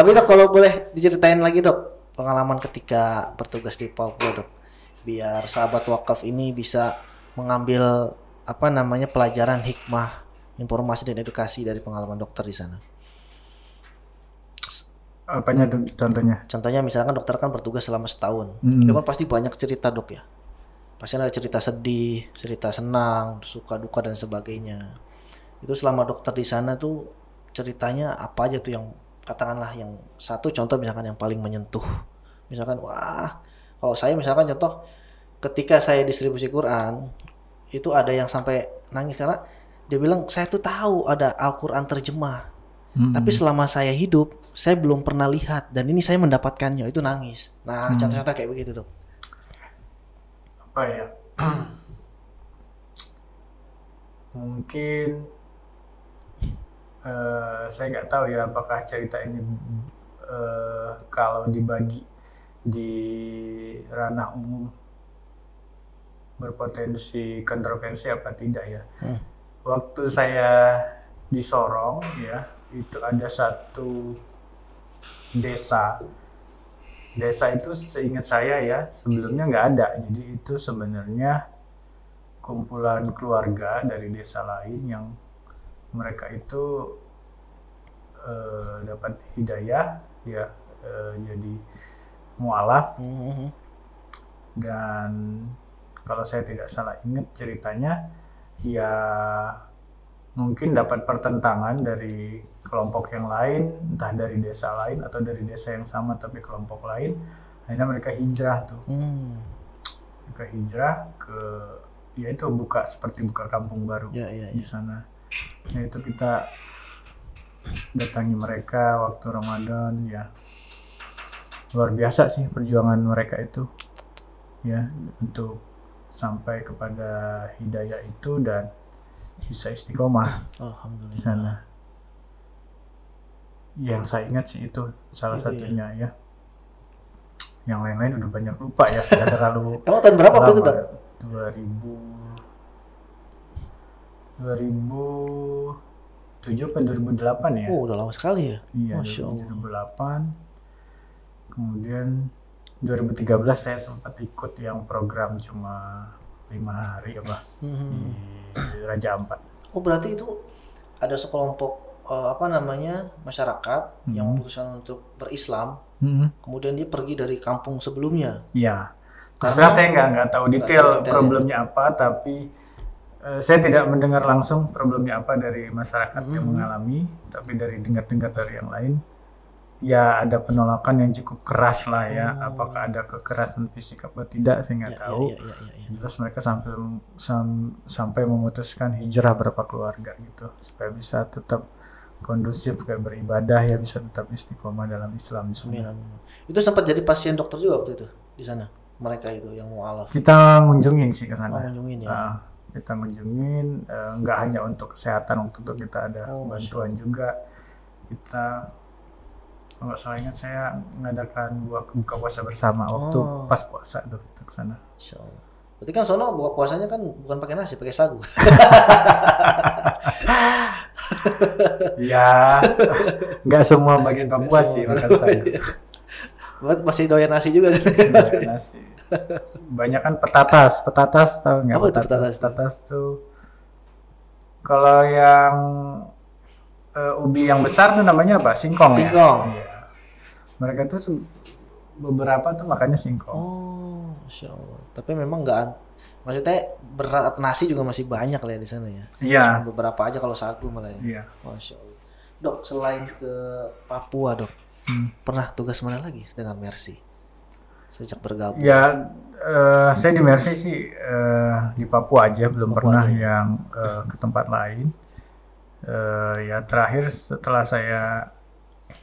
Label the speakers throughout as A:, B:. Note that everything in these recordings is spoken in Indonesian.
A: Tapi dok kalau boleh diceritain lagi dok pengalaman ketika bertugas di Papua dok, biar sahabat wakaf ini bisa mengambil apa namanya pelajaran hikmah, informasi dan edukasi dari pengalaman dokter di sana.
B: Apanya tuh contohnya?
A: Contohnya misalkan dokter kan bertugas selama setahun,
B: Hmm.
A: itu kan pasti banyak cerita dok ya. Pasti ada cerita sedih, cerita senang, suka duka dan sebagainya. Itu selama dokter di sana tuh ceritanya apa aja tuh yang katakanlah yang satu contoh misalkan yang paling menyentuh. Misalkan wah, kalau saya misalkan contoh ketika saya distribusi Quran itu ada yang sampai nangis karena dia bilang saya tuh tahu ada Al-Qur'an terjemah.
B: Hmm.
A: Tapi selama saya hidup, saya belum pernah lihat dan ini saya mendapatkannya itu nangis. Nah, contoh-contoh kayak begitu dok.
B: apa ya? Mungkin eh, saya nggak tahu ya apakah cerita ini eh, kalau dibagi di ranah umum berpotensi kontroversi apa tidak ya.
A: Hmm.
B: Waktu saya di Sorong ya itu ada satu desa desa itu seingat saya ya sebelumnya nggak ada jadi itu sebenarnya kumpulan keluarga dari desa lain yang mereka itu eh, dapat hidayah ya eh, jadi mualaf
A: Mhm.
B: dan kalau saya tidak salah ingat ceritanya ya mungkin dapat pertentangan dari kelompok yang lain entah dari desa lain atau dari desa yang sama tapi kelompok lain akhirnya mereka hijrah tuh
A: Hmm.
B: mereka hijrah ke ya itu buka seperti buka kampung baru
A: Ya, ya,
B: di
A: ya.
B: sana nah itu kita datangi mereka waktu Ramadan ya luar biasa sih perjuangan mereka itu ya untuk sampai kepada hidayah itu dan bisa istiqomah di
A: Alhamdulillah.
B: sana yang saya ingat sih itu salah
A: Itu ya.
B: satunya ya yang lain-lain udah banyak lupa ya sudah terlalu
A: Emang tahun berapa waktu itu dok?
B: 2000 2007 atau 2008 ya?
A: Oh, udah lama sekali ya.
B: iya,
A: Masya Allah.
B: 2008. Kemudian 2013 saya sempat ikut yang program cuma lima hari apa
A: Mhm.
B: di Raja Ampat.
A: Oh, berarti itu ada sekelompok eh, apa namanya masyarakat yang
B: Mhm.
A: memutuskan untuk berislam, kemudian dia pergi dari kampung sebelumnya.
B: Iya.
A: Karena-
B: saya nggak nggak tahu detail
A: tahu detail,
B: problemnya apa, tapi eh, saya tidak mendengar langsung problemnya apa dari masyarakat yang
A: Hmm.
B: mengalami, tapi dari dengar-dengar dari yang lain, ya ada penolakan yang cukup keras lah ya.
A: Oh.
B: Apakah ada kekerasan fisik apa tidak, saya nggak
A: Ya,
B: tahu.
A: ya, ya, ya, ya.
B: Jelas mereka sampai sam- sampai memutuskan hijrah berapa keluarga gitu, supaya bisa tetap kondusif kayak beribadah ya bisa tetap istiqomah dalam Islam.
A: Amin. Itu sempat jadi pasien dokter juga waktu itu di sana. Mereka itu yang mualaf.
B: Kita ngunjungin sih ke
A: Oh,
B: sana.
A: mengunjungin ya.
B: Nah, kita mengunjungin eh, nggak hanya untuk kesehatan waktu itu kita ada
A: Oh,
B: bantuan juga kita kalau nggak salah ingat saya mengadakan buka, buka puasa bersama waktu
A: Oh.
B: pas puasa tuh kita ke sana
A: Insya Allah. Berarti kan sono buka puasanya kan bukan pakai nasi, pakai sagu.
B: ya nggak semua bagian Papua sih makan saya
A: Berarti masih doyan nasi juga kan?
B: Makan nasi banyak kan petatas petatas tahu nggak
A: Apa itu petatas?
B: petatas tuh kalau yang eh, ubi yang besar tuh namanya apa singkong,
A: Singkong.
B: ya Iya. mereka tuh beberapa tuh makannya singkong
A: Oh, Masya Allah. Tapi memang nggak, maksudnya berat nasi juga masih banyak lah ya di sana ya.
B: iya
A: beberapa aja kalau sagu malah ya.
B: iya
A: Masya Allah. Dok, selain ke Papua dok,
B: Hmm.
A: pernah tugas mana lagi dengan Mercy? Sejak bergabung.
B: Ya, eh, saya di Mercy sih eh, di Papua aja, belum
A: Papua
B: pernah
A: aja.
B: yang eh, ke tempat lain. Eh, ya terakhir setelah saya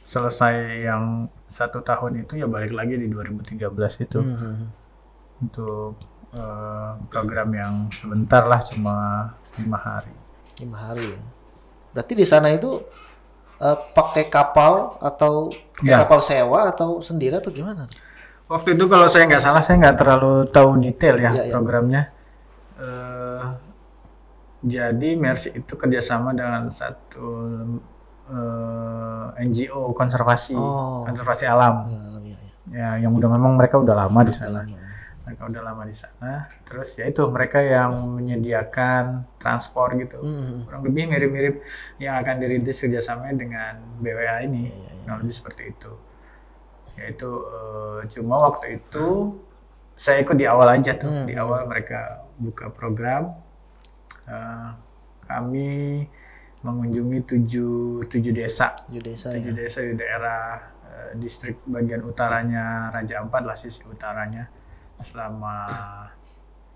B: selesai yang satu tahun itu ya balik lagi di 2013 itu
A: Mhm.
B: untuk eh, program yang sebentar lah cuma lima hari.
A: Lima hari ya. Berarti di sana itu eh, pakai kapal atau pakai
B: Ya.
A: kapal sewa atau sendiri atau gimana?
B: Waktu itu kalau saya nggak salah saya nggak terlalu tahu detail ya
A: Iya, iya.
B: programnya. Eh, jadi Mercy itu kerjasama dengan satu eh, NGO konservasi
A: Oh.
B: konservasi alam
A: Ya, ya, ya.
B: ya yang udah memang mereka udah lama di sana
A: Ya.
B: mereka udah lama di sana terus ya itu mereka yang menyediakan transport gitu
A: Hmm.
B: kurang lebih mirip-mirip yang akan dirintis kerjasamanya dengan BWA ini
A: Iya,
B: kurang lebih seperti itu yaitu eh, cuma waktu itu saya ikut di awal aja tuh
A: Hmm.
B: di awal mereka buka program Eh, kami mengunjungi tujuh tujuh desa
A: Tujuh desa
B: tujuh
A: ya.
B: desa di daerah eh, distrik bagian utaranya Raja Ampat lah sisi utaranya selama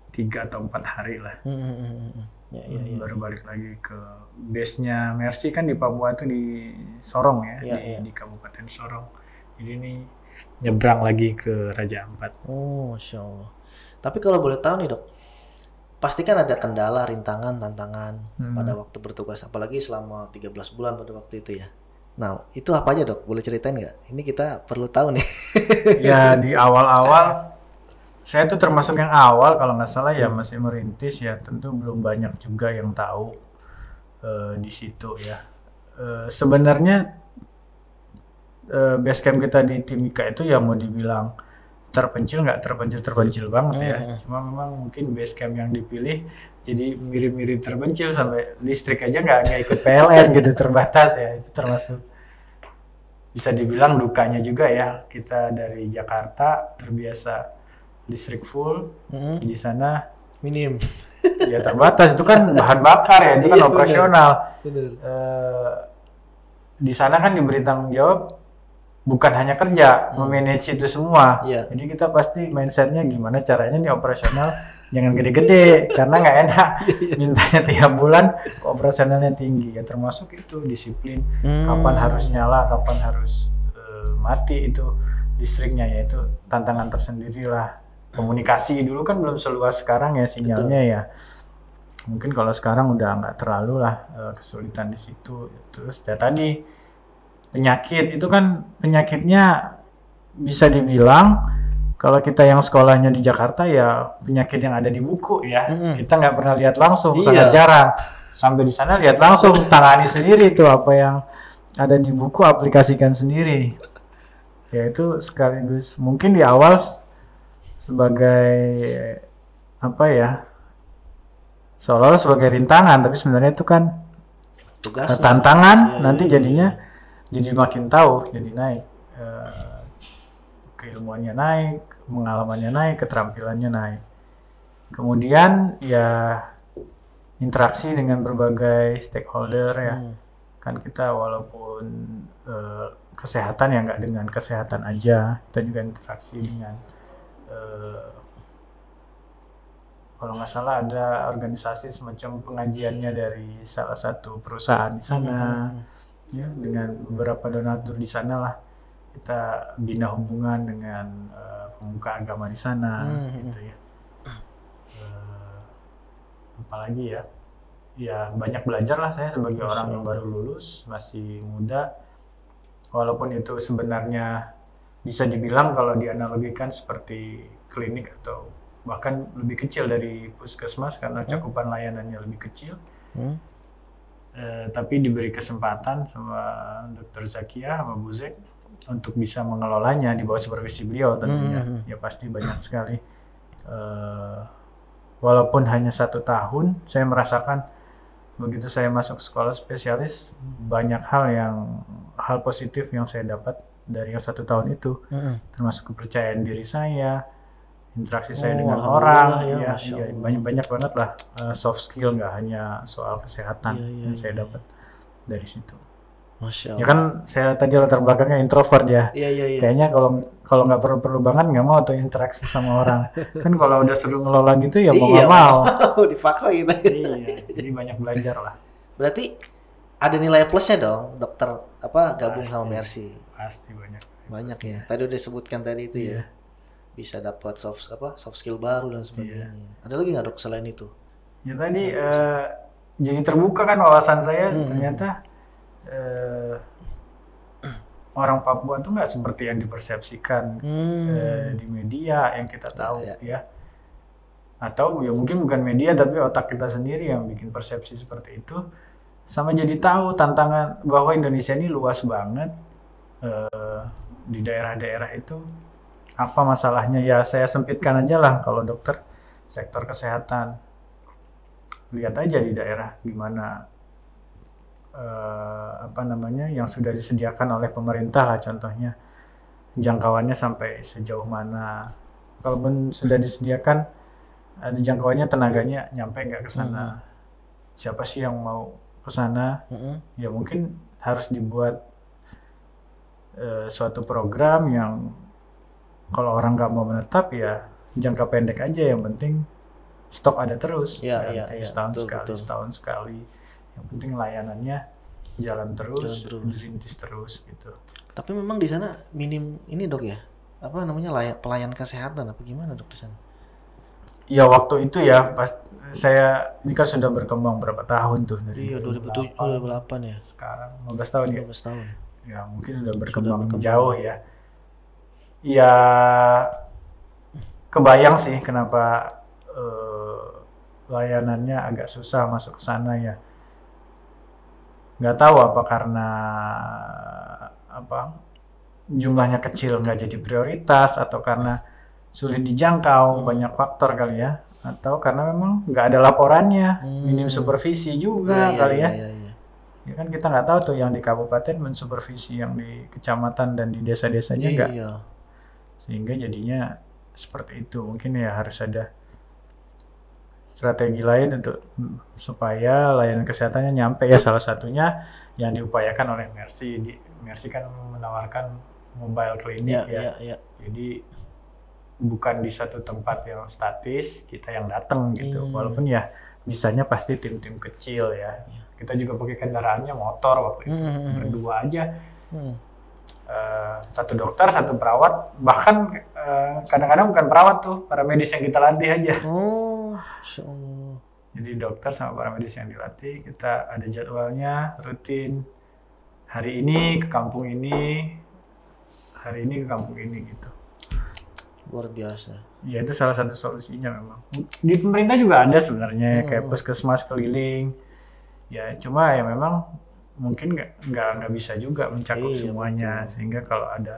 B: tiga atau empat hari lah
A: Hmm, hmm, hmm, hmm. Ya, ya, ya.
B: baru balik lagi ke base-nya Mercy kan di Papua itu di Sorong ya,
A: Iya,
B: di,
A: iya.
B: di Kabupaten Sorong. Jadi ini nyebrang lagi ke Raja Ampat.
A: Oh, Masya Allah. Tapi kalau boleh tahu nih dok, pasti kan ada kendala, rintangan, tantangan
B: Hmm.
A: pada waktu bertugas, apalagi selama 13 bulan pada waktu itu ya. Nah, itu apa aja dok? Boleh ceritain nggak? Ini kita perlu tahu nih.
B: ya di awal-awal saya tuh termasuk yang awal kalau nggak salah ya masih merintis ya tentu belum banyak juga yang tahu eh, di situ ya. Eh, sebenarnya eh, base camp kita di Timika itu ya mau dibilang terpencil nggak terpencil terpencil banget ya. Cuma memang mungkin base camp yang dipilih jadi mirip-mirip terpencil sampai listrik aja nggak nggak ikut PLN gitu terbatas ya. Itu termasuk bisa dibilang dukanya juga ya. Kita dari Jakarta terbiasa listrik full
A: Hmm,
B: di sana
A: Minim.
B: ya terbatas. Itu kan bahan bakar ya itu kan
A: Iya,
B: operasional.
A: Bener.
B: Eh, di sana kan diberi tanggung jawab bukan hanya kerja memanage itu semua.
A: Iya.
B: jadi kita pasti mindsetnya gimana caranya nih operasional jangan gede-gede karena nggak enak. Mintanya tiap bulan operasionalnya tinggi. Ya termasuk itu disiplin.
A: Hmm.
B: kapan harus nyala kapan harus eh, mati itu listriknya ya itu tantangan tersendiri lah komunikasi dulu kan belum seluas sekarang ya sinyalnya ya. Mungkin kalau sekarang udah nggak terlalu lah eh, kesulitan di situ. Terus ya tadi penyakit itu kan penyakitnya bisa dibilang kalau kita yang sekolahnya di Jakarta ya penyakit yang ada di buku ya
A: Mm-mm.
B: kita nggak pernah lihat langsung
A: Iya.
B: sangat jarang sampai di sana lihat langsung tangani sendiri itu apa yang ada di buku aplikasikan sendiri ya itu sekaligus mungkin di awal sebagai apa ya seolah-olah sebagai rintangan tapi sebenarnya itu kan
A: Tugas.
B: tantangan
A: Iya,
B: nanti
A: iya,
B: jadinya jadi makin tahu jadi naik. Eh, keilmuannya naik pengalamannya naik keterampilannya naik. Kemudian ya interaksi dengan berbagai stakeholder ya.
A: Hmm.
B: kan kita walaupun eh, kesehatan ya nggak dengan kesehatan aja kita juga interaksi dengan eh, kalau nggak salah ada organisasi semacam pengajiannya dari salah satu perusahaan di sana ya dengan beberapa donatur di sana lah. Kita bina hubungan dengan eh, pemuka agama di sana
A: Hmm.
B: gitu ya. Eh, apalagi ya? Ya banyak belajar lah saya sebagai
A: Masya
B: orang yang baru lulus masih muda. Walaupun itu sebenarnya bisa dibilang kalau dianalogikan seperti klinik atau bahkan lebih kecil dari puskesmas karena cakupan layanannya lebih kecil.
A: Hmm.
B: Eh, tapi diberi kesempatan sama Dr. Zakia sama Bu Zek untuk bisa mengelolanya di bawah supervisi beliau tentunya
A: Hmm.
B: ya pasti banyak sekali Eh, walaupun hanya satu tahun saya merasakan begitu saya masuk sekolah spesialis banyak hal yang hal positif yang saya dapat dari yang satu tahun itu
A: Hmm.
B: termasuk kepercayaan diri saya interaksi saya
A: Oh,
B: dengan orang
A: ya,
B: ya, ya,
A: Allah.
B: banyak banyak banget lah uh, soft skill nggak hanya soal kesehatan
A: Iya, iya,
B: yang saya
A: iya.
B: dapat dari situ
A: Masya
B: ya
A: Allah.
B: kan saya tadi latar belakangnya introvert ya
A: Iya iya iya.
B: kayaknya kalau kalau nggak perlu perlu banget nggak mau tuh interaksi sama orang kan kalau udah suruh ngelola gitu ya mau
A: Iya,
B: nggak mau
A: dipaksa gitu.
B: iya jadi banyak belajar lah
A: Berarti ada nilai plusnya dong, dokter apa gabung sama Mercy.
B: pasti banyak
A: Banyak ya. Tadi udah disebutkan tadi itu
B: Iya.
A: ya. Bisa dapat soft apa soft skill baru dan sebagainya.
B: Iya.
A: Ada lagi nggak dok selain itu?
B: Ya tadi eh, jadi terbuka kan wawasan saya
A: Hmm.
B: ternyata eh, orang Papua tuh nggak seperti yang dipersepsikan
A: Hmm.
B: eh, di media yang kita tahu
A: ya.
B: ya. Atau ya mungkin bukan media tapi otak kita sendiri yang bikin persepsi seperti itu. sama jadi tahu tantangan bahwa Indonesia ini luas banget eh, di daerah-daerah itu apa masalahnya? Ya saya sempitkan aja lah kalau dokter sektor kesehatan. Lihat aja di daerah gimana eh, apa namanya yang sudah disediakan oleh pemerintah lah contohnya. Jangkauannya sampai sejauh mana. Kalaupun sudah disediakan ada jangkauannya tenaganya nyampe nggak ke sana. Siapa sih yang mau ke sana?
A: Mm-mm.
B: ya mungkin harus dibuat eh, suatu program yang kalau orang nggak mau menetap ya jangka pendek aja yang penting stok ada terus Ganti
A: iya, iya,
B: setahun
A: betul,
B: sekali
A: betul.
B: setahun sekali yang penting layanannya jalan terus,
A: Jalan terus.
B: dirintis terus gitu
A: Tapi memang di sana minim ini dok ya, apa namanya layan, pelayan kesehatan apa gimana dok di sana?
B: ya waktu itu ya pas saya ini kan sudah berkembang berapa tahun tuh dari
A: Iya 2007 2008 ya,
B: sekarang 15 tahun ya
A: 12 tahun.
B: ya mungkin udah berkembang,
A: berkembang.
B: jauh ya ya kebayang sih kenapa eh, layanannya agak susah masuk ke sana ya. Nggak tahu apa karena apa jumlahnya kecil nggak jadi prioritas atau karena sulit dijangkau banyak faktor kali ya. Atau karena memang nggak ada laporannya minim supervisi juga
A: Iya,
B: kali
A: iya,
B: ya.
A: iya, iya.
B: Ya kan kita nggak tahu tuh yang di kabupaten mensupervisi yang di kecamatan dan di desa-desanya nggak,
A: Iya.
B: Sehingga jadinya seperti itu. Mungkin ya harus ada strategi lain untuk supaya layanan kesehatannya nyampe ya salah satunya yang diupayakan oleh Mercy. Di, Mercy kan menawarkan mobile
A: Iya,
B: clinic ya.
A: iya, iya.
B: Jadi bukan di satu tempat yang statis kita yang datang gitu.
A: Hmm.
B: Walaupun ya bisanya pasti tim-tim kecil ya. Kita juga pakai kendaraannya motor waktu itu
A: Hmm, hmm, hmm.
B: berdua aja.
A: Hmm.
B: Eh, satu dokter, satu perawat, bahkan eh, kadang-kadang bukan perawat tuh, para medis yang kita latih aja.
A: Oh.
B: Jadi dokter sama para medis yang dilatih, kita ada jadwalnya rutin. Hari ini ke kampung ini, hari ini ke kampung ini gitu.
A: luar biasa.
B: Ya itu salah satu solusinya memang. Di pemerintah juga ada sebenarnya
A: Hmm.
B: kayak puskesmas keliling. Ya cuma ya memang mungkin nggak nggak nggak bisa juga mencakup
A: Iya,
B: semuanya
A: betul.
B: sehingga kalau ada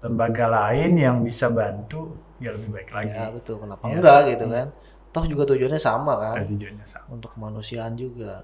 B: lembaga lain yang bisa bantu ya lebih baik lagi.
A: Ya betul, kenapa
B: Iya.
A: enggak gitu kan? Toh juga tujuannya sama kan,
B: Dan tujuannya sama.
A: untuk kemanusiaan juga.